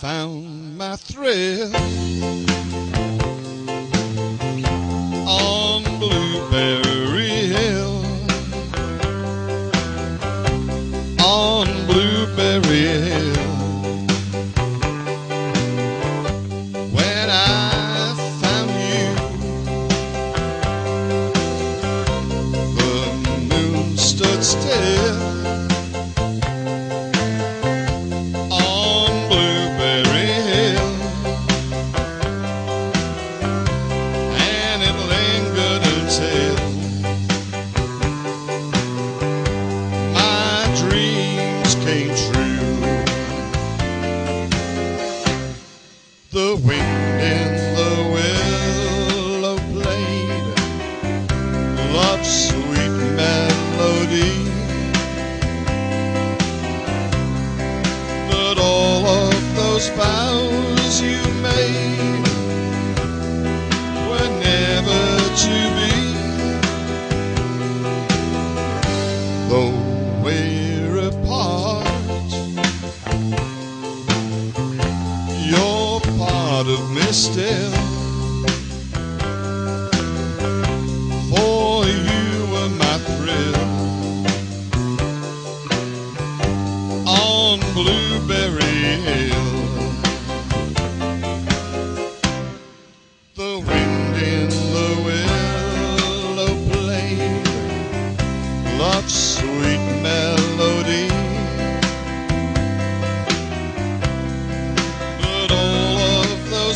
found my thrill on Blueberry Hill. On Blueberry Hill. When I found you, the moon stood still. Dreams came true. The wind in the willow played love's sweet melody. But all of those vows you made we're apart, you're part of me still. For you were my thrill. on Blueberry